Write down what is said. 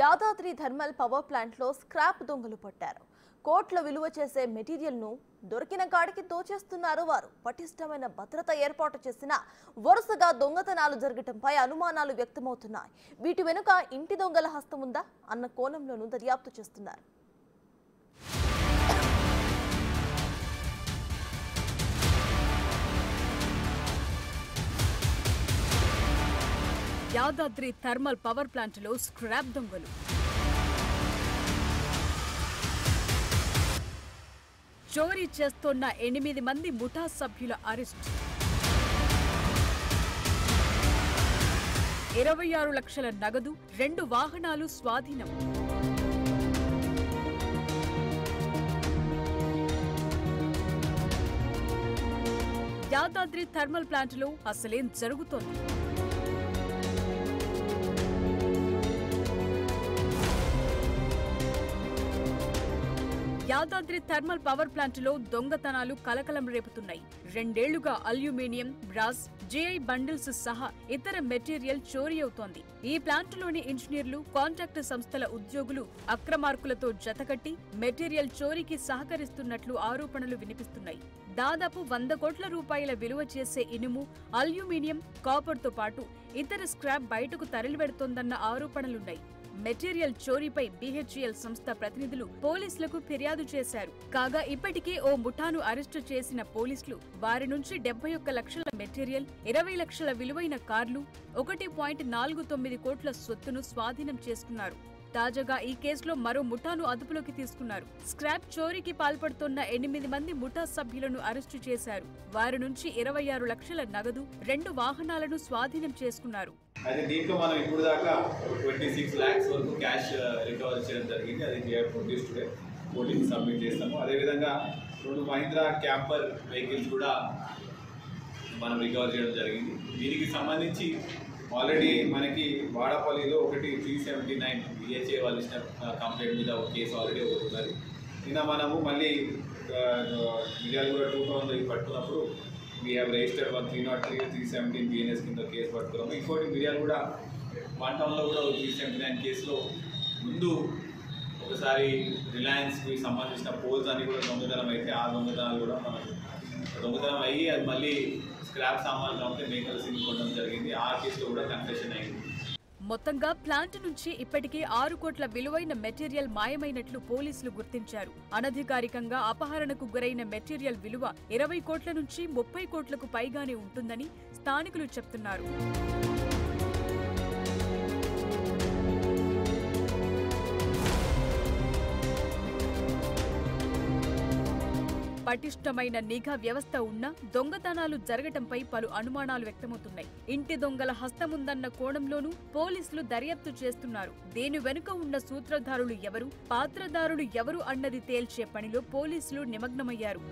Yadadri thermal power ప్లాంట్లో scrap దొంగలు పట్టారు. కోట్ల విలువ చేసే మెటీరియల్ను దొరికిన కాడికి దోచేస్తున్నారు వారు. పటిష్టమైన భద్రత ఏర్పాటు చేసిన వరుసగా దొంగతనాలు జరగటంపై అనుమానాలు వ్యక్తమవుతున్నాయి. వీటి వెనుక ఇంటి దొంగల హస్తం ఉందా? అన్న కోణంలోనూ దర్యాప్తు చేస్తున్నారు. యాదాద్రి థర్మల్ పవర్ ప్లాంట్లో స్క్రాప్ దొంగలు. చోరీ చేస్తోన్న ఎనిమిది మంది ముఠా సభ్యుల అరెస్ట్. ఇరవై ఆరు లక్షల నగదు రెండు వాహనాలు స్వాధీనం. యాదాద్రి థర్మల్ ప్లాంట్లో అసలేం జరుగుతోంది? యాదాద్రి థర్మల్ పవర్ ప్లాంట్లో దొంగతనాలు కలకలం రేపుతున్నాయి. రెండేళ్ళుగా అల్యూమినియం బ్రాస్ జేఐ బండిల్స్ సహా ఇతర మెటీరియల్ చోరీ అవుతోంది. ఈ ప్లాంటులోని ఇంజనీర్లు కాంట్రాక్ట్ సంస్థల ఉద్యోగులు అక్రమార్కులతో జతకట్టి మెటీరియల్ చోరీకి సహకరిస్తున్నట్లు ఆరోపణలు వినిపిస్తున్నాయి. దాదాపు వంద కోట్ల రూపాయల విలువ చేసే ఇనుము అల్యూమినియం కాపర్తో పాటు ఇతర స్క్రాప్ బయటకు తరలివెడుతోందన్న ఆరోపణలున్నాయి. మెటీరియల్ చోరీపై బీహెచ్ఈఎల్ సంస్థ ప్రతినిధులు పోలీసులకు ఫిర్యాదు చేశారు. కాగా ఇప్పటికే ఓ ముఠాను అరెస్టు చేసిన పోలీసులు వారి నుంచి డెబ్బై ఒక్క లక్షల మెటీరియల్ ఇరవై లక్షల విలువైన కార్లు ఒకటి పాయింట్ నాలుగు తొమ్మిది కోట్ల సొత్తును స్వాధీనం చేసుకున్నారు. తాజాగా ఈ కేసులో మరో ముఠాను అదుపులోకి తీసుకున్నారు. స్క్రాప్ చోరీకి పాల్పడుతున్న ఎనిమిది మంది ముఠా సభ్యులను అరెస్టు చేశారు. వారి నుంచి ఇరవై ఆరు లక్షల నగదు రెండు వాహనాలను స్వాధీనం చేసుకున్నారు. అయితే దీంట్లో మనం ఇప్పుడు దాకా ట్వంటీ సిక్స్ ల్యాక్స్ వరకు క్యాష్ రికవర్ uh, చేయడం జరిగింది. అది GR produce today police submit చేస్తాము. అదేవిధంగా రెండు మహీంద్రా క్యాంపర్ వెహికల్స్ కూడా మనం రికవర్ చేయడం జరిగింది. దీనికి సంబంధించి ఆల్రెడీ మనకి వాడపల్లిలో ఒకటి త్రీ సెవెంటీ నైన్ బిహెచ్ఏ వాళ్ళు ఇచ్చిన కంప్లైంట్ మీద ఒక కేసు ఆల్రెడీ ఒకటి ఉన్నది. నిన్న మనము మళ్ళీ మీడియాలు కూడా టూ థౌసండ్ పట్టుకున్నప్పుడు we have registered one three not three three seventeen BNS కింద కేసు పట్టుకున్నాము. ఇంకోటి మిర్యాలు కూడా వన్ టౌన్లో కూడా త్రీ సెవెంటీ నైన్ కేసులో ముందు ఒకసారి రిలయన్స్కి సంబంధించిన పోల్స్ అన్ని కూడా దొంగతనం అయితే ఆ దొంగతనాలు కూడా మనం దొంగతనం అయ్యి అది మళ్ళీ స్క్రాప్ సామాన్లు ఉంటే మేకల సిమ్ కొనడం జరిగింది. ఆ కేసులో కూడా కన్ఫెషన్ అయింది. మొత్తంగా ప్లాంట్ నుంచి ఇప్పటికే ఆరు కోట్ల విలువైన మెటీరియల్ మాయమైనట్లు పోలీసులు గుర్తించారు. అనధికారికంగా అపహరణకు గురైన మెటీరియల్ విలువ ఇరవై కోట్ల నుంచి ముప్పై కోట్లకు పైగానే ఉంటుందని స్థానికులు చెప్తున్నారు. పటిష్టమైన నిఘా వ్యవస్థ ఉన్నా దొంగతనాలు జరగటంపై పలు అనుమానాలు వ్యక్తమవుతున్నాయి. ఇంటి దొంగల హస్తముందన్న కోణంలోనూ పోలీసులు దర్యాప్తు చేస్తున్నారు. దేని వెనుక ఉన్న సూత్రధారులు ఎవరు పాత్రధారులు ఎవరు అన్నది తేల్చే పనిలో పోలీసులు నిమగ్నమయ్యారు.